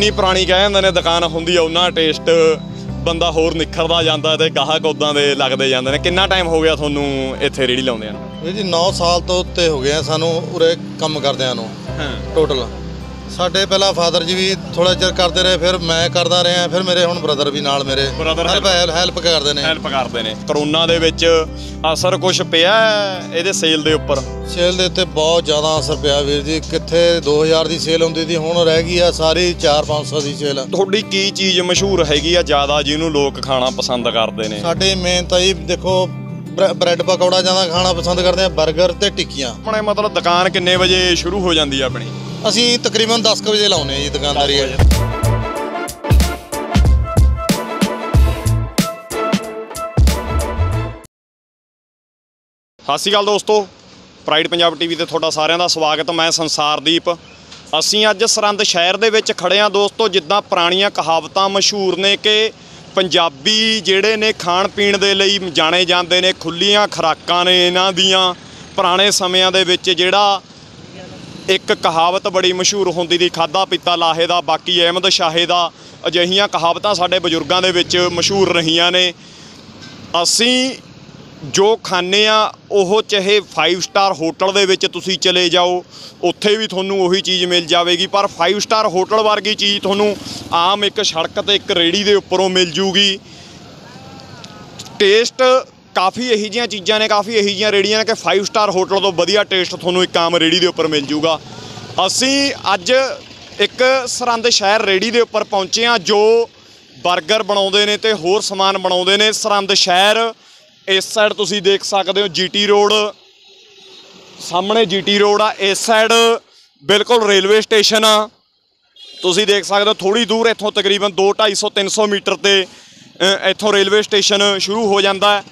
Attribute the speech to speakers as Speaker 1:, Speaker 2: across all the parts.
Speaker 1: ਜਿੰਨੀ ਪੁਰਾਣੀ ਕਹਿ ਜਾਂਦੇ ਨੇ ਦੁਕਾਨ ਹੁੰਦੀ ਆ ਉਹਨਾਂ ਟੇਸਟ ਬੰਦਾ ਹੋਰ ਨਿਖਰਦਾ ਜਾਂਦਾ ਤੇ ਗਾਹਕ ਉਦਾਂ ਦੇ ਲੱਗਦੇ ਜਾਂਦੇ ਨੇ। ਕਿੰਨਾ ਟਾਈਮ ਹੋ ਗਿਆ ਤੁਹਾਨੂੰ ਇੱਥੇ ਰੇੜੀ ਲਾਉਂਦਿਆਂ ਨੂੰ?
Speaker 2: ਵੀਰ ਜੀ 9 ਸਾਲ ਤੋਂ ਉੱਤੇ ਹੋ ਗਏ ਆ ਸਾਨੂੰ ਉਰੇ ਕੰਮ ਕਰਦਿਆਂ ਨੂੰ
Speaker 1: ਹਾਂ।
Speaker 2: ਟੋਟਲ ਸਾਡੇ ਪਹਿਲਾਂ ਫਾਦਰ ਜੀ ਵੀ ਥੋੜਾ ਚਿਰ ਕਰਦੇ ਰਹੇ ਫਿਰ ਮੈਂ ਕਰਦਾ ਰਿਹਾ ਫਿਰ ਮੇਰੇ ਹੁਣ ਬ੍ਰਦਰ ਵੀ ਨਾਲ ਮੇਰੇ।
Speaker 1: Brother
Speaker 2: ਹੈਲਪ ਹੈਲਪ ਕਰਦੇ ਨੇ।
Speaker 1: ਹੈਲਪ ਕਰਦੇ ਨੇ। ਕਰੋਨਾ ਦੇ ਵਿੱਚ ਅਸਰ ਕੁਝ ਪਿਆ ਹੈ ਇਹਦੇ ਸੇਲ ਦੇ ਉੱਪਰ?
Speaker 2: ਸੇਲ ਦੇ ਉੱਤੇ ਬਹੁਤ ਜ਼ਿਆਦਾ ਅਸਰ ਪਿਆ ਵੀਰ ਜੀ। ਕਿੱਥੇ 2000 ਦੀ ਸੇਲ ਹੁੰਦੀ ਸੀ ਹੁਣ ਰਹਿ ਗਈ ਆ ਸਾਰੀ 4-500 ਦੀ ਸੇਲ।
Speaker 1: ਤੁਹਾਡੀ ਕੀ ਚੀਜ਼ ਮਸ਼ਹੂਰ ਹੈਗੀ ਆ ਜ਼ਿਆਦਾ ਜਿਹਨੂੰ ਲੋਕ ਖਾਣਾ ਪਸੰਦ ਕਰਦੇ ਨੇ?
Speaker 2: ਸਾਡੇ ਮੇਨ ਤਾਂ ਜੀ ਦੇਖੋ ਬ੍ਰੈ- ਬ੍ਰੈਡ ਪਕੌੜਾ ਜ਼ਿਆਦਾ ਖਾਣਾ ਪਸੰਦ ਕਰਦੇ ਆ 버ਗਰ ਤੇ ਟਿੱਕੀਆਂ।
Speaker 1: ਆਪਣੇ ਮਤਲਬ ਦੁਕਾਨ ਕਿੰਨੇ ਵਜੇ ਸ਼ੁਰੂ ਹੋ ਜਾਂਦੀ ਆ ਆਪਣੀ?
Speaker 2: ਅਸੀਂ ਤਕਰੀਬਨ 10 ਕੁ ਵਜੇ ਲਾਉਨੇ ਆ ਜੀ ਦੁਕਾਨਦਾਰੀ
Speaker 1: ਸਤਿ ਸ਼੍ਰੀ ਅਕਾਲ ਦੋਸਤੋ ਪ੍ਰਾਈਡ ਪੰਜਾਬ ਟੀਵੀ ਤੇ ਤੁਹਾਡਾ ਸਾਰਿਆਂ ਦਾ ਸਵਾਗਤ, ਮੈਂ ਸੰਸਾਰਦੀਪ ਅਸੀਂ ਅੱਜ ਸਰੰਦ ਸ਼ਹਿਰ ਦੇ ਵਿੱਚ ਖੜੇ ਹਾਂ ਦੋਸਤੋ, ਜਿੱਦਾਂ ਪੁਰਾਣੀਆਂ ਕਹਾਵਤਾਂ ਮਸ਼ਹੂਰ ਨੇ ਕਿ ਪੰਜਾਬੀ ਜਿਹੜੇ ਨੇ ਖਾਣ ਪੀਣ ਦੇ ਲਈ ਜਾਣੇ ਜਾਂਦੇ ਨੇ, ਖੁੱਲੀਆਂ ਖੁਰਾਕਾਂ ਨੇ ਇਹਨਾਂ ਦੀਆਂ। ਪੁਰਾਣੇ ਸਮਿਆਂ ਦੇ ਵਿੱਚ ਜਿਹੜਾ ਇੱਕ ਕਹਾਵਤ ਬੜੀ ਮਸ਼ਹੂਰ ਹੁੰਦੀ ਦੀ, ਖਾਦਾ ਪੀਤਾ ਲਾਹੇ ਦਾ, ਬਾਕੀ ਅਹਿਮਦ ਸ਼ਾਹੇ ਦਾ। ਅਜਿਹੀਆਂ ਕਹਾਵਤਾਂ ਸਾਡੇ ਬਜ਼ੁਰਗਾਂ ਦੇ ਵਿੱਚ ਮਸ਼ਹੂਰ ਰਹੀਆਂ ਨੇ। ਅਸੀਂ ਜੋ ਖਾਂਦੇ ਆ ਉਹ ਚਾਹੇ 5 ਸਟਾਰ ਹੋਟਲ ਦੇ ਵਿੱਚ ਤੁਸੀਂ ਚਲੇ ਜਾਓ, ਉੱਥੇ ਵੀ ਤੁਹਾਨੂੰ ਉਹੀ ਚੀਜ਼ ਮਿਲ ਜਾਵੇਗੀ। ਪਰ 5 ਸਟਾਰ ਹੋਟਲ ਵਰਗੀ ਚੀਜ਼ ਤੁਹਾਨੂੰ ਆਮ ਇੱਕ ਸੜਕ ਤੇ ਇੱਕ ਰੇੜੀ ਦੇ ਉੱਪਰੋਂ ਮਿਲ ਜੂਗੀ। ਟੇਸਟ ਕਾਫੀ ਇਹੀ ਜਿਹੀਆਂ ਚੀਜ਼ਾਂ ਨੇ, ਕਾਫੀ ਇਹੀ ਜਿਹੀਆਂ ਰੇੜੀਆਂ ਨੇ ਕਿ 5 ਸਟਾਰ ਹੋਟਲ ਤੋਂ ਵਧੀਆ ਟੇਸਟ ਤੁਹਾਨੂੰ ਇੱਕ ਆਮ ਰੇੜੀ ਦੇ ਉੱਪਰ ਮਿਲ ਜੂਗਾ। ਅਸੀਂ ਅੱਜ ਇੱਕ ਸਰੰਦ ਸ਼ਹਿਰ ਰੇੜੀ ਦੇ ਉੱਪਰ ਪਹੁੰਚੇ ਹਾਂ ਜੋ 버ਗਰ ਬਣਾਉਂਦੇ ਨੇ ਤੇ ਹੋਰ ਸਮਾਨ ਬਣਾਉਂਦੇ ਨੇ। ਸਰੰਦ ਸ਼ਹਿਰ, ਇਸ ਸਾਈਡ ਤੁਸੀਂ ਦੇਖ ਸਕਦੇ ਹੋ ਜੀਟੀ ਰੋਡ ਸਾਹਮਣੇ ਜੀਟੀ ਰੋਡ ਆ, ਇਸ ਸਾਈਡ ਬਿਲਕੁਲ ਰੇਲਵੇ ਸਟੇਸ਼ਨ ਆ। ਤੁਸੀਂ ਦੇਖ ਸਕਦੇ ਹੋ ਥੋੜੀ ਦੂਰ ਇੱਥੋਂ ਤਕਰੀਬਨ 2 250 300 ਮੀਟਰ ਤੇ ਇੱਥੋਂ ਰੇਲਵੇ ਸਟੇਸ਼ਨ ਸ਼ੁਰੂ ਹੋ ਜਾਂਦਾ ਹੈ।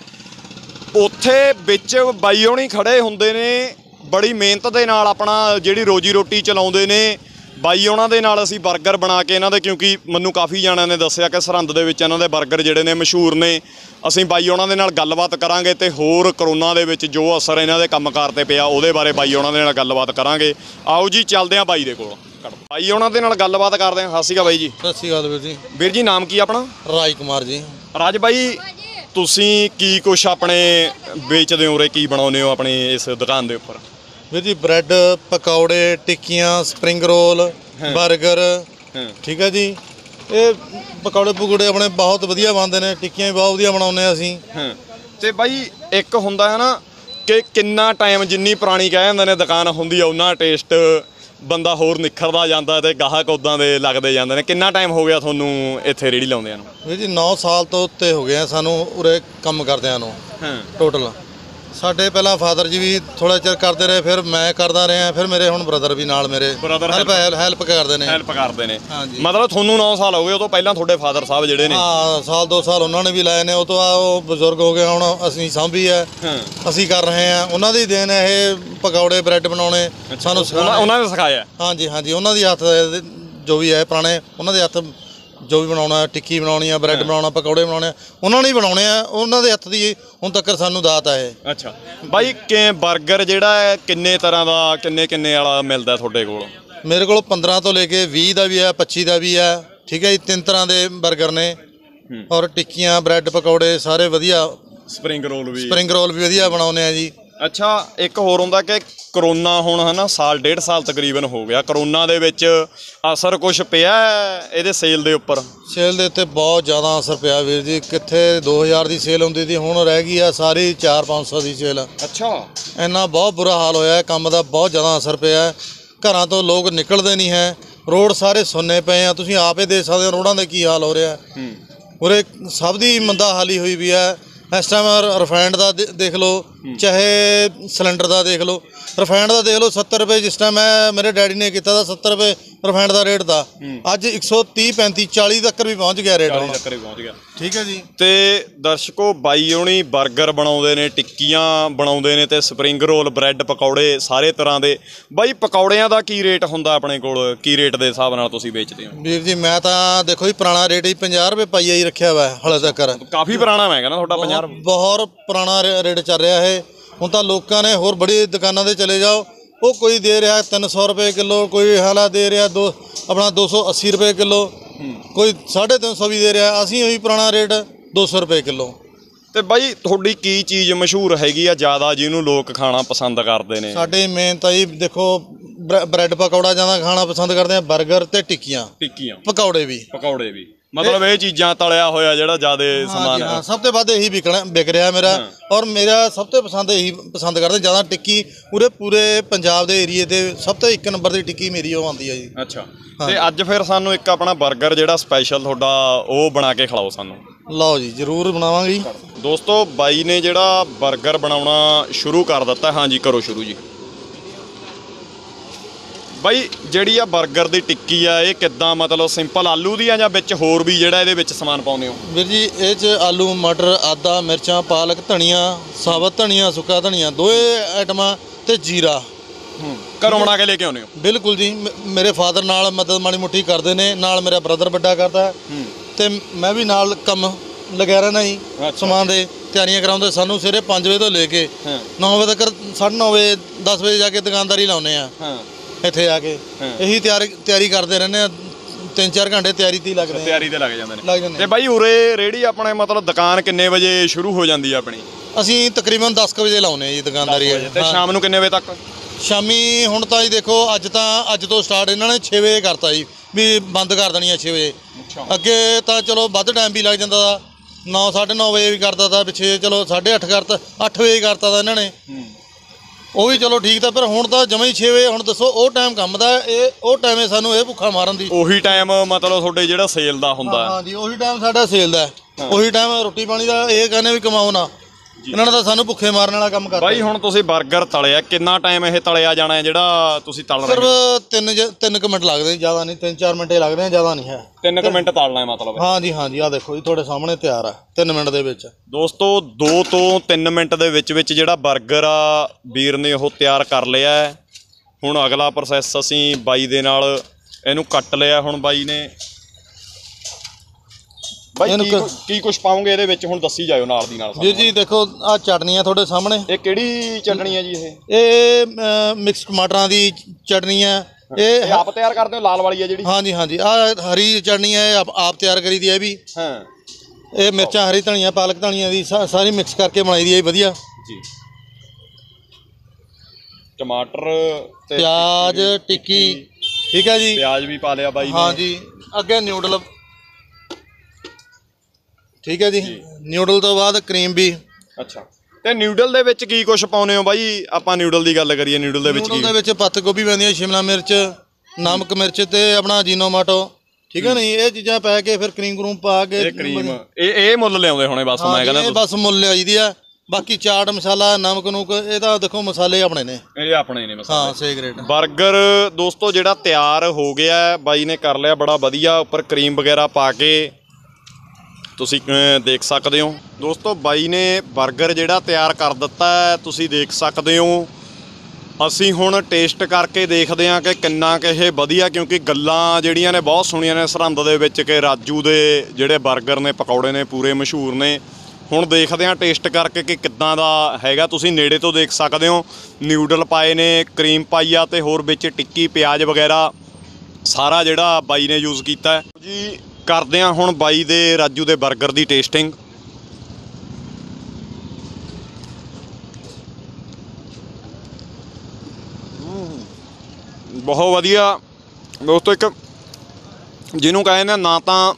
Speaker 1: ਉੱਥੇ ਵਿੱਚ ਬਾਈ ਹੋਣੀ ਖੜੇ ਹੁੰਦੇ ਨੇ। ਬੜੀ ਮਿਹਨਤ ਦੇ ਨਾਲ ਆਪਣਾ ਜਿਹੜੀ ਰੋਜੀ ਰੋਟੀ ਚਲਾਉਂਦੇ ਨੇ। ਬਾਈ ਉਹਨਾਂ ਦੇ ਨਾਲ ਅਸੀਂ 버ਗਰ ਬਣਾ ਕੇ ਇਹਨਾਂ ਦੇ ਕਿਉਂਕਿ ਮੈਨੂੰ ਕਾਫੀ ਜਾਣਿਆਂ ਨੇ ਦੱਸਿਆ ਕਿ ਸਰਹੰਦ ਦੇ ਵਿੱਚ ਇਹਨਾਂ ਦੇ 버ਗਰ ਜਿਹੜੇ ਨੇ ਮਸ਼ਹੂਰ ਨੇ। ਅਸੀਂ ਬਾਈ ਉਹਨਾਂ ਦੇ ਨਾਲ ਗੱਲਬਾਤ ਕਰਾਂਗੇ ਤੇ ਹੋਰ ਕਰੋਨਾ ਦੇ ਵਿੱਚ ਜੋ ਅਸਰ ਇਹਨਾਂ ਦੇ ਕੰਮਕਾਰ ਤੇ ਪਿਆ ਉਹਦੇ ਬਾਰੇ ਬਾਈ ਉਹਨਾਂ ਦੇ ਨਾਲ ਗੱਲਬਾਤ ਕਰਾਂਗੇ। ਆਓ ਜੀ ਚੱਲਦੇ ਹਾਂ ਬਾਈ ਦੇ ਕੋਲ। ਬਾਈ ਉਹਨਾਂ ਦੇ ਨਾਲ ਗੱਲਬਾਤ ਕਰਦੇ ਹਾਂ। ਸਤਿ ਸ਼੍ਰੀ ਅਕਾਲ ਬਾਈ ਜੀ।
Speaker 2: ਸਤਿ ਸ਼੍ਰੀ ਅਕਾਲ ਵੀਰ ਜੀ।
Speaker 1: ਵੀਰ ਜੀ ਨਾਮ ਕੀ ਆਪਣਾ?
Speaker 2: ਰਾਜ ਕੁਮਾਰ ਜੀ।
Speaker 1: ਰਾਜ ਬਾਈ ਤੁਸੀਂ ਕੀ ਕੁਛ ਆਪਣੇ ਵੇਚਦੇ ਹੋ ਰੇ ਕੀ ਬਣਾਉਂਦੇ ਹੋ ਆਪਣੀ ਇਸ ਦੁਕਾਨ ਦੇ ਉੱਪਰ?
Speaker 2: ਵੀਰ ਜੀ ਬ੍ਰੈਡ ਪਕੌੜੇ ਟਿੱਕੀਆਂ ਸਪਰਿੰਗ ਰੋਲ 버ਗਰ ਠੀਕ ਹੈ ਜੀ? ਇਹ ਪਕੌੜੇ ਪਕੌੜੇ ਆਪਣੇ ਬਹੁਤ ਵਧੀਆ ਬਣਦੇ ਨੇ ਟਿੱਕੀਆਂ ਵੀ ਬਹੁਤ ਵਧੀਆ ਬਣਾਉਂਦੇ ਆ ਅਸੀਂ।
Speaker 1: ਤੇ ਬਾਈ ਇੱਕ ਹੁੰਦਾ ਹੈ ਨਾ ਕਿ ਕਿੰਨਾ ਟਾਈਮ ਜਿੰਨੀ ਪੁਰਾਣੀ ਕਹਿ ਜਾਂਦੇ ਨੇ ਦੁਕਾਨ ਹੁੰਦੀ ਆ ਉਹਨਾਂ ਟੇਸਟ ਬੰਦਾ ਹੋਰ ਨਿਖਰਦਾ ਜਾਂਦਾ ਤੇ ਗਾਹਕ ਉਦਾਂ ਦੇ ਲੱਗਦੇ ਜਾਂਦੇ ਨੇ। ਕਿੰਨਾ ਟਾਈਮ ਹੋ ਗਿਆ ਤੁਹਾਨੂੰ ਇੱਥੇ ਰੇੜੀ ਲਾਉਂਦਿਆਂ ਨੂੰ?
Speaker 2: ਵੀਰ ਜੀ 9 ਸਾਲ ਤੋਂ ਉੱਤੇ ਹੋ ਗਏ ਆ ਸਾਨੂੰ ਉਰੇ ਕੰਮ ਕਰਦਿਆਂ ਨੂੰ।
Speaker 1: ਹਾਂ।
Speaker 2: ਟੋਟਲ ਸਾਡੇ ਪਹਿਲਾਂ ਫਾਦਰ ਜੀ ਵੀ ਥੋੜਾ ਚਿਰ ਕਰਦੇ ਰਹੇ ਫਿਰ ਮੈਂ ਕਰਦਾ ਰਿਹਾ ਫਿਰ ਮੇਰੇ ਹੁਣ ਬ੍ਰਦਰ ਵੀ ਨਾਲ ਮੇਰੇ
Speaker 1: Brother
Speaker 2: ਹੈਲਪ ਹੈਲਪ ਕਰਦੇ ਨੇ।
Speaker 1: ਹੈਲਪ ਕਰਦੇ ਨੇ।
Speaker 2: ਹਾਂਜੀ।
Speaker 1: ਮਤਲਬ ਤੁਹਾਨੂੰ 9 ਸਾਲ ਹੋ ਗਏ ਉਹ ਤੋਂ ਪਹਿਲਾਂ ਤੁਹਾਡੇ ਫਾਦਰ ਸਾਹਿਬ ਜਿਹੜੇ ਨੇ।
Speaker 2: ਹਾਂ ਸਾਲ ਦੋ ਸਾਲ ਉਹਨਾਂ ਨੇ ਵੀ ਲਾਏ ਨੇ ਉਹ ਤੋਂ ਆ ਉਹ ਬਜ਼ੁਰਗ ਹੋ ਗਏ ਹੁਣ ਅਸੀਂ ਸਾਂਭੀ ਹੈ
Speaker 1: ਹਾਂ।
Speaker 2: ਅਸੀਂ ਕਰ ਰਹੇ ਹਾਂ ਉਹਨਾਂ ਦੀ ਦੇਣ ਹੈ ਇਹ ਪਕੌੜੇ ਬ੍ਰੈਡ ਬਣਾਉਣੇ ਸਾਨੂੰ
Speaker 1: ਉਹਨਾਂ
Speaker 2: ਸਿਖਾਉਣਾ।
Speaker 1: ਉਹਨਾਂ ਨੇ ਸਿਖਾਇਆ।
Speaker 2: ਹਾਂਜੀ ਹਾਂਜੀ ਉਹਨਾਂ ਦੀ ਹੱਥ ਜੋ ਵੀ ਹੈ ਪੁਰਾਣੇ ਉਹਨਾਂ ਦੇ ਹੱਥ ਜੋ ਵੀ ਬਣਾਉਣਾ ਟਿੱਕੀ ਬਣਾਉਣੀ ਆ ਬ੍ਰੈਡ ਬਣਾਉਣਾ ਪਕੌੜੇ ਬਣਾਉਣੇ ਆ, ਉਹਨਾਂ ਨੇ ਹੀ ਬਣਾਉਣੇ ਆ ਉਹਨਾਂ ਦੇ ਹੱਥ ਦੀ ਹੁਣ ਤੱਕ ਸਾਨੂੰ ਦਾਤ ਆ ਇਹ।
Speaker 1: ਅੱਛਾ। ਬਾਈ ਕਿ 버ਗਰ ਜਿਹੜਾ ਹੈ ਕਿੰਨੇ ਤਰ੍ਹਾਂ ਦਾ ਕਿੰਨੇ ਕਿੰਨੇ ਵਾਲਾ ਮਿਲਦਾ ਤੁਹਾਡੇ ਕੋਲ?
Speaker 2: ਮੇਰੇ ਕੋਲ 15 ਤੋਂ ਲੈ ਕੇ 20 ਦਾ ਵੀ ਹੈ 25 ਦਾ ਵੀ ਹੈ ਠੀਕ ਹੈ ਜੀ ਤਿੰਨ ਤਰ੍ਹਾਂ ਦੇ 버ਗਰ ਨੇ ਔਰ ਟਿੱਕੀਆਂ ਬ੍ਰੈਡ ਪਕੌੜੇ ਸਾਰੇ ਵਧੀਆ।
Speaker 1: ਸਪਰਿੰਗ ਰੋਲ ਵੀ।
Speaker 2: ਸਪਰਿੰਗ ਰੋਲ ਵੀ ਵਧੀਆ ਬਣਾਉਨੇ ਆ ਜੀ।
Speaker 1: ਅੱਛਾ ਇੱਕ ਹੋਰ ਹੁੰਦਾ ਕਿ ਕਰੋਨਾ ਹੁਣ ਹਨਾ ਸਾਲ ਡੇਢ ਸਾਲ ਤਕਰੀਬਨ ਹੋ ਗਿਆ। ਕਰੋਨਾ ਦੇ ਵਿੱਚ ਅਸਰ ਕੁਝ ਪਿਆ ਹੈ ਇਹਦੇ ਸੇਲ ਦੇ ਉੱਪਰ?
Speaker 2: ਸੇਲ ਦੇ ਉੱਤੇ ਬਹੁਤ ਜ਼ਿਆਦਾ ਅਸਰ ਪਿਆ ਵੀਰ ਜੀ। ਕਿੱਥੇ 2000 ਦੀ ਸੇਲ ਹੁੰਦੀ ਸੀ ਹੁਣ ਰਹਿ ਗਈ ਆ ਸਾਰੀ 4-500 ਦੀ ਸੇਲ।
Speaker 1: ਅੱਛਾ।
Speaker 2: ਇੰਨਾ ਬਹੁਤ ਬੁਰਾ ਹਾਲ ਹੋਇਆ ਕੰਮ ਦਾ ਬਹੁਤ ਜ਼ਿਆਦਾ ਅਸਰ ਪਿਆ ਘਰਾਂ ਤੋਂ ਲੋਕ ਨਿਕਲਦੇ ਨਹੀਂ ਹੈ। ਰੋਡ ਸਾਰੇ ਸੁੰਨੇ ਪਏ ਆ। ਤੁਸੀਂ ਆਪੇ ਦੇਖ ਸਕਦੇ ਹੋ ਰੋਡਾਂ ਦੇ ਕੀ ਹਾਲ ਹੋ ਰਿਹਾ ਹੈ।
Speaker 1: ਹੂੰ।
Speaker 2: ਉਰੇ ਸਭ ਦੀ ਮੰਦਾ ਹਾਲੀ ਹੋਈ ਵੀ ਹੈ। ਇਸ ਟਾਈਮ ਰਿਫਾਈਨਡ ਦਾ ਦੇ- ਦੇਖ ਲਓ ਚਾਹੇ ਸਿਲੰਡਰ ਦਾ ਦੇਖ ਲਓ ਰਿਫਾਈਨਡ ਦਾ ਦੇਖ ਲਓ 70 ਰੁਪਏ ਜਿਸ ਟਾਈਮ ਮੈਂ ਮੇਰੇ ਡੈਡੀ ਨੇ ਕੀਤਾ ਦਾ 70 ਰੁਪਏ ਰਿਫਾਈਨਡ ਦਾ ਰੇਟ ਦਾ। ਅੱਜ 130 35 40 ਤੱਕ ਵੀ ਪਹੁੰਚ ਗਿਆ ਰੇਟ
Speaker 1: 40
Speaker 2: ਹੁਣ।
Speaker 1: ਤੱਕ ਹੀ ਪਹੁੰਚ ਗਿਆ।
Speaker 2: ਠੀਕ ਹੈ ਜੀ।
Speaker 1: ਤੇ ਦਰਸ਼ਕੋ ਬਾਈ ਹੋਣੀ 버ਗਰ ਬਣਾਉਂਦੇ ਨੇ ਟਿੱਕੀਆਂ ਬਣਾਉਂਦੇ ਨੇ ਤੇ ਸਪਰਿੰਗ ਰੋਲ ਬ੍ਰੈਡ ਪਕੌੜੇ ਸਾਰੇ ਤਰ੍ਹਾਂ ਦੇ। ਬਾਈ ਪਕੌੜਿਆਂ ਦਾ ਕੀ ਰੇਟ ਹੁੰਦਾ ਆਪਣੇ ਕੋਲ? ਕੀ ਰੇਟ ਦੇ ਹਿਸਾਬ ਨਾਲ ਤੁਸੀਂ ਵੇਚਦੇ ਹੋ?
Speaker 2: ਵੀਰ ਜੀ ਮੈਂ ਤਾਂ ਦੇਖੋ ਜੀ ਪੁਰਾਣਾ ਰੇਟ ਹੀ 50 ਰੁਪਏ ਪਾਈਆ ਹੀ ਰੱਖਿਆ ਵਾ ਹਲੇ ਤੱਕ।
Speaker 1: ਕਾਫੀ ਪੁਰਾਣਾ ਮੈਂ ਕਹਿੰਦਾ ਤੁਹਾਡਾ 50
Speaker 2: ਬਹੁਤ ਪੁਰਾਣਾ ਰੇਟ ਚੱਲ ਰਿਹਾ ਹੈ ਹੁਣ ਤਾਂ ਲੋਕਾਂ ਨੇ ਹੋਰ ਬੜੀ ਦੁਕਾਨਾਂ ਤੇ ਚਲੇ ਜਾਓ। ਉਹ ਕੋਈ ਦੇ ਰਿਹਾ 300 ਰੁਪਏ ਕਿਲੋ ਕੋਈ ਹਾਲਾ ਦੇ ਰਿਹਾ ਦੋ ਆਪਣਾ 280 ਰੁਪਏ ਕਿਲੋ। ਕੋਈ 350 ਵੀ ਦੇ ਰਿਹਾ ਅਸੀਂ ਉਹੀ ਪੁਰਾਣਾ ਰੇਟ 200 ਰੁਪਏ ਕਿਲੋ।
Speaker 1: ਤੇ ਬਾਈ ਤੁਹਾਡੀ ਕੀ ਚੀਜ਼ ਮਸ਼ਹੂਰ ਹੈਗੀ ਆ ਜ਼ਿਆਦਾ ਜਿਹਨੂੰ ਲੋਕ ਖਾਣਾ ਪਸੰਦ ਕਰਦੇ ਨੇ?
Speaker 2: ਸਾਡੇ ਮੇਨ ਤਾਂ ਜੀ ਦੇਖੋ ਬ੍ਰੈ- ਬ੍ਰੈਡ ਪਕੌੜਾ ਜ਼ਿਆਦਾ ਖਾਣਾ ਪਸੰਦ ਕਰਦੇ ਆ 버ਗਰ ਤੇ ਟਿੱਕੀਆਂ।
Speaker 1: ਟਿੱਕੀਆਂ।
Speaker 2: ਪਕੌੜੇ ਵੀ।
Speaker 1: ਪਕੌੜੇ ਵੀ। ਮਤਲਬ ਇਹ ਚੀਜ਼ਾਂ ਤਲਿਆ ਹੋਇਆ ਜਿਹੜਾ ਜ਼ਿਆਦਾ ਸਮਾਨ
Speaker 2: ਹਾਂ। ਸਭ ਤੋਂ ਵੱਧ ਇਹੀ ਵਿਕਣਾ ਵਿਕ ਰਿਹਾ ਮੇਰਾ। ਔਰ ਮੇਰਾ ਸਭ ਤੋਂ ਪਸੰਦ ਇਹੀ ਪਸੰਦ ਕਰਦੇ ਜ਼ਿਆਦਾ ਟਿੱਕੀ ਪੂਰੇ ਪੂਰੇ ਪੰਜਾਬ ਦੇ ਏਰੀਏ ਦੇ ਸਭ ਤੋਂ ਇੱਕ ਨੰਬਰ ਦੀ ਟਿੱਕੀ ਮੇਰੀ ਉਹ ਆਉਂਦੀ ਹੈ ਜੀ।
Speaker 1: ਅੱਛਾ। ਤੇ ਅੱਜ ਫਿਰ ਸਾਨੂੰ ਇੱਕ ਆਪਣਾ 버ਗਰ ਜਿਹੜਾ ਸਪੈਸ਼ਲ ਤੁਹਾਡਾ ਉਹ ਬਣਾ ਕੇ ਖਿਲਾਓ ਸਾਨੂੰ।
Speaker 2: ਲਓ ਜੀ ਜ਼ਰੂਰ ਬਣਾਵਾਂਗੇ ਜੀ।
Speaker 1: ਦੋਸਤੋ ਬਾਈ ਨੇ ਜਿਹੜਾ 버ਗਰ ਬਣਾਉਣਾ ਸ਼ੁਰੂ ਕਰ ਦਿੱਤਾ। ਹਾਂਜੀ ਕਰੋ ਸ਼ੁਰੂ ਜੀ। ਬਾਈ ਜਿਹੜੀ ਆ 버ਗਰ ਦੀ ਟਿੱਕੀ ਆ ਇਹ ਕਿੱਦਾਂ ਮਤਲਬ ਸਿੰਪਲ ਆਲੂ ਦੀ ਆ ਜਾਂ ਵਿੱਚ ਹੋਰ ਵੀ ਜਿਹੜਾ ਇਹਦੇ ਵਿੱਚ ਸਮਾਨ ਪਾਉਂਦੇ ਹੋ?
Speaker 2: ਵੀਰ ਜੀ ਇਹ ਚ ਆਲੂ ਮਟਰ ਆਦਾ ਮਿਰਚਾਂ ਪਾਲਕ ਧਨੀਆ ਸਾਬਤ ਧਨੀਆ ਸੁੱਕਾ ਧਨੀਆ ਦੋਏ ਆਈਟਮਾਂ ਤੇ ਜੀਰਾ।
Speaker 1: ਘਰੋਂ ਬਣਾ ਕੇ ਲੈ ਕੇ ਆਉਂਦੇ ਹੋ?
Speaker 2: ਬਿਲਕੁਲ ਜੀ ਮੇਰੇ ਫਾਦਰ ਨਾਲ ਮਦਦ ਮਾੜੀ ਮੁੱਠੀ ਕਰਦੇ ਨੇ ਨਾਲ ਮੇਰਾ ਬ੍ਰਦਰ ਵੱਡਾ ਕਰਦਾ। ਹੈ। ਤੇ ਮੈਂ ਵੀ ਨਾਲ ਕੰਮ ਲੱਗਿਆ ਰਹਿਣਾ
Speaker 1: ਅੱਛਾ।
Speaker 2: ਸਮਾਨ ਦੇ ਤਿਆਰੀਆਂ ਕਰਾਉਂਦੇ ਸਾਨੂੰ ਸਵੇਰੇ 5 ਵਜੇ ਤੋਂ ਲੈ ਕੇ
Speaker 1: ਹਾਂ।
Speaker 2: 9 ਵਜੇ ਤੱਕ 9:30 ਵਜੇ 10 ਵਜੇ ਜਾ ਕੇ ਦੁਕਾਨਦਾਰੀ ਲਾਉਨੇ ਆ
Speaker 1: ਹਾਂ।
Speaker 2: ਇੱਥੇ ਆ ਕੇ। ਇਹੀ ਤਿਆਰੀ ਤਿਆਰੀ ਕਰਦੇ ਰਹਿੰਦੇ ਆ। 3-4 ਘੰਟੇ ਤਿਆਰੀ ਤੇ ਹੀ ਲੱਗਦੇ ਆ।
Speaker 1: ਤਿਆਰੀ ਤੇ ਲੱਗ ਜਾਂਦੇ ਨੇ।
Speaker 2: ਲੱਗ ਜਾਂਦੇ
Speaker 1: ਤੇ। ਬਾਈ ਉਰੇ ਰੇੜੀ ਆਪਣੇ ਮਤਲਬ ਦੁਕਾਨ ਕਿੰਨੇ ਵਜੇ ਸ਼ੁਰੂ ਹੋ ਜਾਂਦੀ ਆ ਆਪਣੀ?
Speaker 2: ਅਸੀਂ ਤਕਰੀਬਨ 10 ਕੁ ਵਜੇ ਲਾਉਨੇ ਆ ਜੀ ਦੁਕਾਨਦਾਰੀ
Speaker 1: ਤੇ। ਸ਼ਾਮ ਨੂੰ ਕਿੰਨੇ ਵਜੇ ਤੱਕ?
Speaker 2: ਸ਼ਾਮੀ ਹੁਣ ਤਾਂ ਜੀ ਦੇਖੋ ਅੱਜ ਤਾਂ ਅੱਜ ਤੋਂ ਸਟਾਰਟ ਇਹਨਾਂ ਨੇ 6 ਵਜੇ ਕਰਤਾ ਜੀ। ਵੀ ਬੰਦ ਕਰ ਦੇਣੀ ਆ 6 ਵਜੇ। ਅੱਗੇ ਤਾਂ ਚਲੋ ਵੱਧ ਟਾਈਮ ਵੀ ਲੱਗ ਜਾਂਦਾ ਦਾ 9 9:30 ਵਜੇ ਵੀ ਕਰਦਾ ਤਾ ਪਿੱਛੇ ਚਲੋ 8:30 ਕਰਤਾ 8 ਵਜੇ ਕਰਤਾ ਤਾ ਇਹਨਾਂ ਨੇ। ਉਹ ਵੀ ਚਲੋ ਠੀਕ ਤਾਂ ਪਰ ਹੁਣ ਤਾਂ ਜਮਾਂ ਹੀ 6 ਵਜੇ ਹੁਣ ਦੱਸੋ ਉਹ ਟਾਈਮ ਕੰਮ ਦਾ ਇਹ ਉਹ ਟਾਈਮੇ ਸਾਨੂੰ ਇਹ ਭੁੱਖਾ ਮਾਰਨ ਦੀ
Speaker 1: ਉਹੀ ਟਾਈਮ ਮਤਲਬ ਤੁਹਾਡੇ ਜਿਹੜਾ ਸੇਲ ਦਾ ਹੁੰਦਾ ਹੈ।
Speaker 2: ਹਾਂਜੀ ਉਹੀ ਟਾਈਮ ਸਾਡਾ ਸੇਲ ਦਾ ਹੈ। ਉਹੀ ਟਾਈਮ ਰੋਟੀ ਪਾਣੀ ਦਾ ਇਹ ਕਹਿੰਦੇ ਵੀ ਕਮਾਓ ਨਾ ਇਹਨਾਂ ਨੇ ਤਾਂ ਸਾਨੂੰ ਭੁੱਖੇ ਮਾਰਨ ਵਾਲਾ ਕੰਮ ਕਰਤਾ
Speaker 1: ਬਾਈ ਹੁਣ ਤੁਸੀਂ 버ਗਰ ਤਲਿਆ ਕਿੰਨਾ ਟਾਈਮ ਇਹ ਤਲਿਆ ਜਾਣਾ ਹੈ ਜਿਹੜਾ ਤੁਸੀਂ ਤਲ ਰਹੇ
Speaker 2: ਸਿਰਫ
Speaker 1: ਹੋ
Speaker 2: 3 3 ਕੁ ਮਿੰਟ ਲੱਗਦੇ ਜ਼ਿਆਦਾ ਨਹੀਂ 3-4 ਮਿੰਟ ਹੀ ਲੱਗਦੇ ਆ ਜ਼ਿਆਦਾ ਨਹੀਂ ਹੈ।
Speaker 1: 3 ਕੁ ਮਿੰਟ ਤਲਣਾ ਹੈ ਮਤਲਬ।
Speaker 2: ਹਾਂਜੀ ਹਾਂਜੀ ਆ ਦੇਖੋ ਜੀ ਤੁਹਾਡੇ ਸਾਹਮਣੇ ਤਿਆਰ ਆ 3 ਮਿੰਟ ਦੇ ਵਿੱਚ।
Speaker 1: ਦੋਸਤੋ 2 ਤੋਂ 3 ਮਿੰਟ ਦੇ ਵਿੱਚ ਵਿੱਚ ਜਿਹੜਾ 버ਗਰ ਆ ਵੀਰ ਨੇ ਉਹ ਤਿਆਰ ਕਰ ਲਿਆ ਹੈ। ਹੁਣ ਅਗਲਾ ਪ੍ਰੋਸੈਸ ਅਸੀਂ ਬਾਈ ਦੇ ਨਾਲ ਇਹਨੂੰ ਕੱਟ ਲਿਆ ਹੁਣ ਬਾਈ ਨੇ। ਬਾਈ ਕੀ
Speaker 2: ਕ-
Speaker 1: ਕੁ- ਕੀ ਕੁਝ ਪਾਉਂਗੇ ਇਹਦੇ ਵਿੱਚ? ਹੁਣ ਦੱਸੀ ਜਾਇਓ ਨਾਲ ਦੀ ਨਾਲ ਸਾਨੂੰ।
Speaker 2: ਵੀਰ ਜੀ ਦੇਖੋ ਆ ਚਟਨੀਆਂ ਤੁਹਾਡੇ ਸਾਹਮਣੇ।
Speaker 1: ਇਹ ਕਿਹੜੀ ਚਟਣੀ ਹੈ ਜੀ ਇਹ?
Speaker 2: ਇਹ ਮਿਕਸ ਟਮਾਟਰਾਂ ਦੀ ਚਟਨੀ ਹੈ। ਇਹ
Speaker 1: ਇਹ ਆਪ ਤਿਆਰ ਕਰਦੇ ਹੋ? ਲਾਲ ਵਾਲੀ ਹੈ ਜਿਹੜੀ?
Speaker 2: ਹਾਂਜੀ ਹਾਂਜੀ। ਆ ਹਰੀ ਚਟਨੀ ਹੈ ਇਹ ਆਪ ਆਪ ਤਿਆਰ ਕਰੀ ਦੀ ਇਹ ਵੀ।
Speaker 1: ਹਾਂ।
Speaker 2: ਇਹ ਮਿਰਚਾਂ ਹਰੀ ਧਨੀਆ ਪਾਲਕ ਧਨੀਆ ਦੀ ਸਾ- ਸਾਰੀ ਮਿਕਸ ਕਰਕੇ ਬਣਾਈ ਦੀ ਹੈ ਇਹ ਵਧੀਆ।
Speaker 1: ਜੀ। ਟਮਾਟਰ ਤੇ
Speaker 2: ਪਿਆਜ਼ ਟਿੱਕੀ ਠੀਕ ਹੈ ਜੀ?
Speaker 1: ਪਿਆਜ਼ ਵੀ ਪਾ ਲਿਆ ਬਾਈ ਨੇ।
Speaker 2: ਹਾਂਜੀ। ਅੱਗੇ ਨਿਊਡਲ ਠੀਕ ਹੈ ਜੀ। ਨਿਊਡਲ ਤੋਂ ਬਾਅਦ ਕਰੀਮ ਵੀ।
Speaker 1: ਅੱਛਾ। ਤੇ ਨਿਊਡਲ ਦੇ ਵਿੱਚ ਕੀ ਕੁਝ ਪਾਉਨੇ ਹੋ ਬਾਈ? ਆਪਾਂ ਨਿਊਡਲ ਦੀ ਗੱਲ ਕਰੀਏ ਨਿਊਡਲ ਦੇ ਵਿੱਚ
Speaker 2: ਨਿਊਡਲ
Speaker 1: ਕੀ?
Speaker 2: ਦੇ ਵਿੱਚ ਪੱਤ ਗੋਭੀ ਪੈਂਦੀ ਹੈ ਸ਼ਿਮਲਾ ਮਿਰਚ ਨਮਕ ਮਿਰਚ ਤੇ ਆਪਣਾ ਜੀਨੋਮਾਟੋ ਠੀਕ ਹੈ ਨਹੀਂ? ਇਹ ਚੀਜ਼ਾਂ ਪਾ ਕੇ ਫਿਰ ਕਰੀਮ ਕਰੂਮ ਪਾ ਕੇ
Speaker 1: ਇਹ ਕਰੀਮ ਇਹ ਇਹ ਮੁੱਲ ਲਿਆਉਂਦੇ ਹੋਣੇ ਬਸ ਮੈਂ ਕਹਿੰਦਾ
Speaker 2: ਇਹ ਬਸ ਮੁੱਲ ਆਈਦੀ ਆ। ਬਾਕੀ ਚਾਟ ਮਸਾਲਾ ਨਮਕ ਨੂਕ ਇਹ ਤਾਂ ਦੇਖੋ ਮਸਾਲੇ ਆਪਣੇ ਨੇ।
Speaker 1: ਇਹ ਆਪਣੇ ਨੇ ਮਸਾਲੇ।
Speaker 2: ਹਾਂ ਸੇ ਗ੍ਰੇਡ
Speaker 1: 버ਗਰ ਦੋਸਤੋ ਜਿਹੜਾ ਤਿਆਰ ਹੋ ਗਿਆ ਬਾਈ ਨੇ ਕਰ ਲਿਆ ਬੜਾ ਵਧੀਆ। ਉੱਪਰ ਕਰੀਮ ਵਗੈਰਾ ਪਾ ਕੇ ਤੁਸੀਂ ਦੇਖ ਸਕਦੇ ਹੋ? ਦੋਸਤੋ, ਬਾਈ ਨੇ 버ਗਰ ਜਿਹੜਾ ਤਿਆਰ ਕਰ ਦਿੱਤਾ ਤੁਸੀਂ ਦੇਖ ਸਕਦੇ ਹੋ। ਅਸੀਂ ਹੁਣ ਟੇਸਟ ਕਰਕੇ ਦੇਖਦੇ ਹਾਂ ਕਿ ਕਿੰਨਾ ਕਿ ਇਹ ਵਧੀਆ, ਕਿਉਂਕਿ ਗੱਲਾਂ ਜਿਹੜੀਆਂ ਨੇ ਬਹੁਤ ਸੁਣੀਆਂ ਨੇ ਸਰਹੰਦ ਦੇ ਵਿੱਚ ਕਿ ਰਾਜੂ ਦੇ ਜਿਹੜੇ 버ਗਰ ਨੇ, ਪਕੌੜੇ ਨੇ, ਪੂਰੇ ਮਸ਼ਹੂਰ ਨੇ। ਹੁਣ ਦੇਖਦੇ ਹਾਂ ਟੇਸਟ ਕਰਕੇ ਕਿ ਕਿੱਦਾਂ ਦਾ ਹੈਗਾ। ਤੁਸੀਂ ਨੇੜੇ ਤੋਂ ਦੇਖ ਸਕਦੇ ਹੋ, ਨਿਊਡਲ ਪਾਏ ਨੇ, ਕਰੀਮ ਪਾਈ ਆ ਤੇ ਹੋਰ ਵਿੱਚ ਟਿੱਕੀ, ਪਿਆਜ਼ ਵਗੈਰਾ, ਸਾਰਾ ਜਿਹੜਾ ਬਾਈ ਨੇ ਯੂਜ਼ ਕੀਤਾ ਜੀ ਕਰਦੇ ਹਾਂ ਹੁਣ ਬਾਈ ਦੇ ਰਾਜੂ ਦੇ 버ਗਰ ਦੀ ਟੇਸਟਿੰਗ ਬਹੁਤ ਵਧੀਆ। ਦੋਸਤੋ ਇੱਕ ਜਿਹਨੂੰ ਕਹਿੰਦੇ ਨੇ ਨਾ ਤਾਂ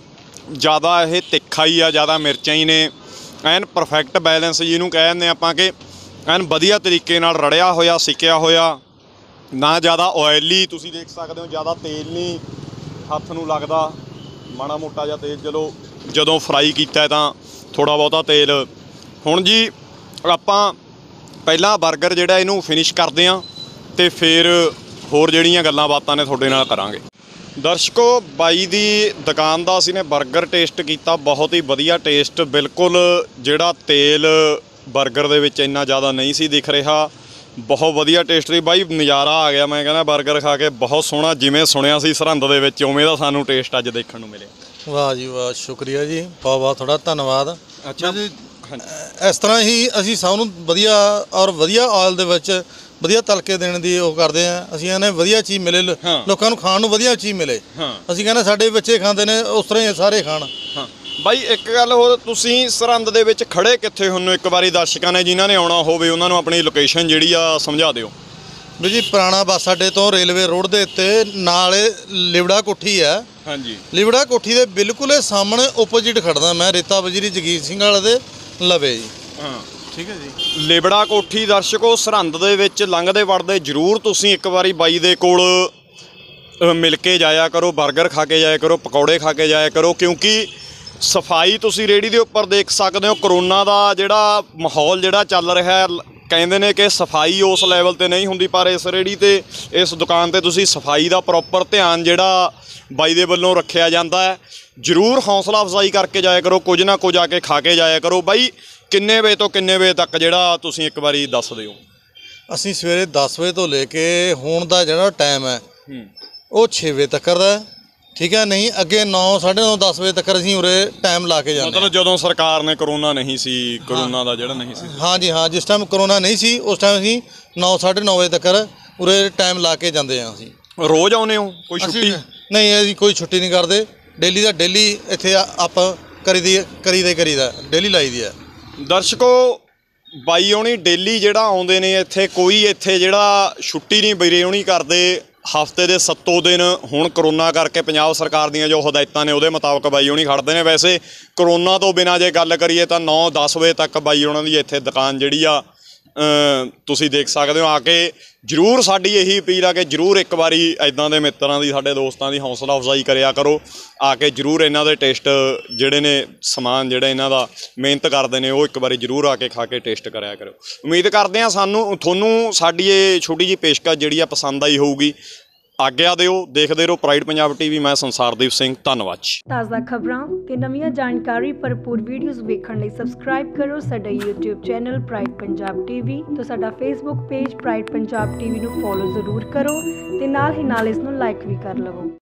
Speaker 1: ਜ਼ਿਆਦਾ ਇਹ ਤਿੱਖਾ ਹੀ ਆ, ਜ਼ਿਆਦਾ ਮਿਰਚਾਂ ਹੀ ਨੇ। ਐਨ ਪਰਫੈਕਟ ਬੈਲੈਂਸ ਜਿਹਨੂੰ ਕਹਿੰਦੇ ਆਪਾਂ ਕਿ ਐਨ ਵਧੀਆ ਤਰੀਕੇ ਨਾਲ ਰੜਿਆ ਹੋਇਆ, ਸਿੱਕਿਆ ਹੋਇਆ। ਨਾ ਜ਼ਿਆਦਾ ਆਇਲੀ ਤੁਸੀਂ ਦੇਖ ਸਕਦੇ ਹੋ, ਜ਼ਿਆਦਾ ਤੇਲ ਨਹੀਂ ਹੱਥ ਨੂੰ ਲੱਗਦਾ। ਮਾੜਾ ਮੋਟਾ ਜਿਹਾ ਤੇਲ ਚਲੋ, ਜਦੋਂ ਫਰਾਈ ਕੀਤਾ ਤਾਂ ਥੋੜਾ ਬਹੁਤਾ ਤੇਲ। ਹੁਣ ਜੀ, ਆਪਾਂ ਪਹਿਲਾਂ 버ਗਰ ਜਿਹੜਾ ਇਹਨੂੰ ਫਿਨਿਸ਼ ਕਰਦੇ ਆਂ ਤੇ ਫਿਰ ਹੋਰ ਜਿਹੜੀਆਂ ਗੱਲਾਂ ਬਾਤਾਂ ਨੇ ਤੁਹਾਡੇ ਨਾਲ ਕਰਾਂਗੇ। ਦਰਸ਼ਕੋ, ਬਾਈ ਦੀ ਦੁਕਾਨ ਦਾ ਅਸੀਂ ਨੇ 버ਗਰ ਟੇਸਟ ਕੀਤਾ, ਬਹੁਤ ਹੀ ਵਧੀਆ ਟੇਸਟ ਬਿਲਕੁਲ ਜਿਹੜਾ ਤੇਲ 버ਗਰ ਦੇ ਵਿੱਚ ਇੰਨਾ ਜ਼ਿਆਦਾ ਨਹੀਂ ਸੀ ਦਿਖ ਰਿਹਾ। ਬਹੁਤ ਵਧੀਆ ਟੇਸਟ ਸੀ। ਬਾਈ ਨਜ਼ਾਰਾ ਆ ਗਿਆ। ਮੈਂ ਕਹਿੰਦਾ 버ਗਰ ਖਾ ਕੇ ਬਹੁਤ ਸੋਹਣਾ ਜਿਵੇਂ ਸੁਣਿਆ ਸੀ ਸਰਹੰਦ ਦੇ ਵਿੱਚ ਉਵੇਂ ਦਾ ਸਾਨੂੰ ਟੇਸਟ ਅੱਜ ਦੇਖਣ ਨੂੰ ਮਿਲਿਆ।
Speaker 2: ਵਾਹ ਜੀ ਵਾਹ ਸ਼ੁਕਰੀਆ ਜੀ। ਬਹੁਤ ਬਹੁਤ ਤੁਹਾਡਾ ਧੰਨਵਾਦ।
Speaker 1: ਅੱਛਾ।
Speaker 2: ਜੀ, ਇਸ ਤਰ੍ਹਾਂ ਹੀ ਅਸੀਂ ਸਭ ਨੂੰ ਵਧੀਆ ਔਰ ਵਧੀਆ ਆਇਲ ਦੇ ਵਿੱਚ ਵਧੀਆ ਤਲਕੇ ਦੇਣ ਦੀ ਉਹ ਕਰਦੇ ਆ ਅਸੀਂ ਕਹਿੰਦੇ ਵਧੀਆ ਚੀਜ਼ ਮਿਲੇ। ਲ-
Speaker 1: ਹਾਂ।
Speaker 2: ਲੋਕਾਂ ਨੂੰ ਖਾਣ ਨੂੰ ਵਧੀਆ ਚੀਜ਼ ਮਿਲੇ।
Speaker 1: ਹਾਂ।
Speaker 2: ਅਸੀਂ ਕਹਿੰਦੇ ਸਾਡੇ ਬੱਚੇ ਖਾਂਦੇ ਨੇ ਉਸ ਤਰ੍ਹਾਂ ਹੀ ਸਾਰੇ ਖਾਣ।
Speaker 1: ਬਾਈ ਇੱਕ ਗੱਲ ਹੋਰ ਤੁਸੀਂ ਸਰਹੰਦ ਦੇ ਵਿੱਚ ਖੜੇ ਕਿੱਥੇ? ਹੁੰਨੇ ਇੱਕ ਵਾਰੀ ਦਰਸ਼ਕਾਂ ਨੇ ਜਿਨ੍ਹਾਂ ਨੇ ਆਉਣਾ ਹੋਵੇ ਉਹਨਾਂ ਨੂੰ ਆਪਣੀ ਲੋਕੇਸ਼ਨ ਜਿਹੜੀ ਆ ਸਮਝਾ ਦਿਓ।
Speaker 2: ਵੀ ਜੀ ਪੁਰਾਣਾ ਬੱਸ ਅੱਡੇ ਤੋਂ ਰੇਲਵੇ ਰੋਡ ਦੇ ਉੱਤੇ ਨਾਲ ਲਿਵੜਾ ਕੋਠੀ ਆ
Speaker 1: ਹਾਂਜੀ।
Speaker 2: ਲਿਵੜਾ ਕੋਠੀ ਦੇ ਬਿਲਕੁਲ ਸਾਹਮਣੇ ਆਪੋਜੀਟ ਖੜਦਾ ਮੈਂ ਰੇਤਾ ਵਜੀਰੀ ਜਗੀਰ ਸਿੰਘ ਵਾਲੇ ਦੇ ਲਵੇ ਜੀ।
Speaker 1: ਹਾਂ।
Speaker 2: ਠੀਕ ਹੈ ਜੀ।
Speaker 1: ਲੇਬੜਾ ਕੋਠੀ ਦਰਸ਼ਕੋ ਸਰਹੰਦ ਦੇ ਵਿੱਚ ਲੰਘਦੇ ਵੜਦੇ ਜਰੂਰ ਤੁਸੀਂ ਇੱਕ ਵਾਰੀ ਬਾਈ ਦੇ ਕੋਲ ਅ, ਮਿਲ ਕੇ ਜਾਇਆ ਕਰੋ 버ਗਰ ਖਾ ਕੇ ਜਾਇਆ ਕਰੋ ਪਕੌੜੇ ਖਾ ਕੇ ਜਾਇਆ ਕਰੋ ਕਿਉਂਕਿ ਸਫ਼ਾਈ ਤੁਸੀਂ ਰੇੜੀ ਦੇ ਉੱਪਰ ਦੇਖ ਸਕਦੇ ਹੋ ਕਰੋਨਾ ਦਾ ਜਿਹੜਾ ਮਾਹੌਲ ਜਿਹੜਾ ਚੱਲ ਰਿਹਾ ਹੈ ਕਹਿੰਦੇ ਨੇ ਕਿ ਸਫ਼ਾਈ ਉਸ ਲੈਵਲ ਤੇ ਨਹੀਂ ਹੁੰਦੀ ਪਰ ਇਸ ਰੇੜੀ ਤੇ ਇਸ ਦੁਕਾਨ ਤੇ ਤੁਸੀਂ ਸਫ਼ਾਈ ਦਾ ਪ੍ਰੋਪਰ ਧਿਆਨ ਜਿਹੜਾ ਬਾਈ ਦੇ ਵੱਲੋਂ ਰੱਖਿਆ ਜਾਂਦਾ ਹੈ। ਜਰੂਰ ਹੌਸਲਾ ਅਫਜ਼ਾਈ ਕਰਕੇ ਜਾਇਆ ਕਰੋ ਕੁਝ ਨਾ ਕੁਝ ਆ ਕੇ ਖਾ ਕੇ ਜਾਇਆ ਕਰੋ। ਬਾਈ ਕਿੰਨੇ ਵਜੇ ਤੋਂ ਕਿੰਨੇ ਵਜੇ ਤੱਕ ਜਿਹੜਾ ਤੁਸੀਂ ਇੱਕ ਵਾਰੀ ਦੱਸ ਦਿਓ?
Speaker 2: ਅਸੀਂ ਸਵੇਰੇ 10 ਵਜੇ ਤੋਂ ਲੈ ਕੇ ਹੁਣ ਦਾ ਜਿਹੜਾ ਟਾਈਮ ਹੈ
Speaker 1: ਹੂੰ।
Speaker 2: ਉਹ 6 ਵਜੇ ਤੱਕ ਦਾ ਹੈ। ਠੀਕ ਹੈ ਨਹੀਂ ਅੱਗੇ 9 9:30 10 ਵਜੇ ਤੱਕ ਅਸੀਂ ਉਰੇ ਟਾਈਮ ਲਾ ਕੇ ਜਾਂਦੇ ਹਾਂ।
Speaker 1: ਮਤਲਬ ਜਦੋਂ ਸਰਕਾਰ ਨੇ ਕਰੋਨਾ ਨਹੀਂ ਸੀ ਕਰੋਨਾ ਦਾ ਜਿਹੜਾ ਨਹੀਂ ਸੀ।
Speaker 2: ਹਾਂ ਜੀ ਹਾਂ ਜਿਸ ਟਾਈਮ ਕਰੋਨਾ ਨਹੀਂ ਸੀ ਉਸ ਟਾਈਮ ਅਸੀਂ 9 9:30 ਵਜੇ ਤੱਕ ਉਰੇ ਟਾਈਮ ਲਾ ਕੇ ਜਾਂਦੇ ਹਾਂ ਅਸੀਂ।
Speaker 1: ਰੋਜ਼ ਆਉਨੇ ਹੋ? ਕੋਈ ਛੁੱਟੀ?
Speaker 2: ਅਸੀਂ- ਨਹੀਂ ਅਸੀਂ ਕੋਈ ਛੁੱਟੀ ਨਹੀਂ ਕਰਦੇ। ਡੇਲੀ ਦਾ ਡੇਲੀ ਇੱਥੇ ਆਪ ਕਰੀਦੀ ਕਰੀਦੇ ਕਰੀਦਾ ਡੇਲੀ ਲਾਈਦੀ ਹੈ।
Speaker 1: ਦਰਸ਼ਕੋ ਬਾਈ ਹੋਣੀ ਡੇਲੀ ਜਿਹੜਾ ਆਉਂਦੇ ਨੇ ਇੱਥੇ ਕੋਈ ਇੱਥੇ ਜਿਹੜਾ ਛੁੱਟੀ ਨਹੀਂ ਬਈਰੇ ਹੋਣੀ ਕਰਦੇ ਹਫ਼ਤੇ ਦੇ 7 ਦਿਨ ਹੁਣ ਕਰੋਨਾ ਕਰਕੇ ਪੰਜਾਬ ਸਰਕਾਰ ਦੀਆਂ ਜੋ ਹਦਾਇਤਾਂ ਨੇ ਉਹਦੇ ਮੁਤਾਬਕ ਬਾਈ ਹੋਣੀ ਖੜਦੇ ਨੇ। ਵੈਸੇ ਕਰੋਨਾ ਤੋਂ ਬਿਨਾ ਜੇ ਗੱਲ ਕਰੀਏ ਤਾਂ 9-10 ਵਜੇ ਤੱਕ ਬਾਈ ਉਹਨਾਂ ਦੀ ਇੱਥੇ ਦੁਕਾਨ ਜਿਹੜੀ ਆ ਤੁਸੀਂ ਦੇਖ ਸਕਦੇ ਹੋ। ਆ ਕੇ ਜਰੂਰ ਸਾਡੀ ਇਹੀ ਅਪੀਲ ਆ ਕਿ ਜਰੂਰ ਇੱਕ ਵਾਰੀ ਐਦਾਂ ਦੇ ਮਿੱਤਰਾਂ ਦੀ, ਸਾਡੇ ਦੋਸਤਾਂ ਦੀ ਹੌਸਲਾ ਅਫਜ਼ਾਈ ਕਰਿਆ ਕਰੋ। ਆ ਕੇ ਜਰੂਰ ਇਹਨਾਂ ਦੇ ਟੇਸਟ ਜਿਹੜੇ ਨੇ, ਸਮਾਨ ਜਿਹੜਾ ਇਹਨਾਂ ਦਾ ਮਿਹਨਤ ਕਰਦੇ ਨੇ, ਉਹ ਇੱਕ ਵਾਰੀ ਜਰੂਰ ਆ ਕੇ ਖਾ ਕੇ ਟੇਸਟ ਕਰਿਆ ਕਰੋ ਉਮੀਦ ਕਰਦੇ ਆ ਸਾਨੂੰ, ਤੁਹਾਨੂੰ ਸਾਡੀ ਇਹ ਛੋਟੀ ਜੀ ਪੇਸ਼ਕਸ਼ ਜਿਹੜੀ ਆ ਪਸੰਦ ਆਈ ਹੋਊਗੀ। ਆਗਿਆ ਦਿਓ, ਦੇਖਦੇ ਰਹੋ ਪ੍ਰਾਈਡ ਪੰਜਾਬ ਟੀਵੀ ਮੈਂ ਸੰਸਾਰਦੀਪ ਸਿੰਘ, ਧੰਨਵਾਦ
Speaker 3: ਤਾਜ਼ਾ ਖਬਰਾਂ ਤੇ ਨਵੀਆਂ ਜਾਣਕਾਰੀ ਭਰਪੂਰ ਵੀਡੀਓਜ਼ ਵੇਖਣ ਲਈ ਸਬਸਕ੍ਰਾਈਬ ਕਰੋ ਸਾਡਾ YouTube channel pride Punjab TV ਤੇ ਸਾਡਾ Facebook page pride Punjab TV ਨੂੰ ਫੋਲੋ ਜ਼ਰੂਰ ਕਰੋ ਤੇ ਨਾਲ ਹੀ ਨਾਲ ਇਸ ਨੂੰ ਲਾਈਕ ਵੀ ਕਰ ਲਵੋ।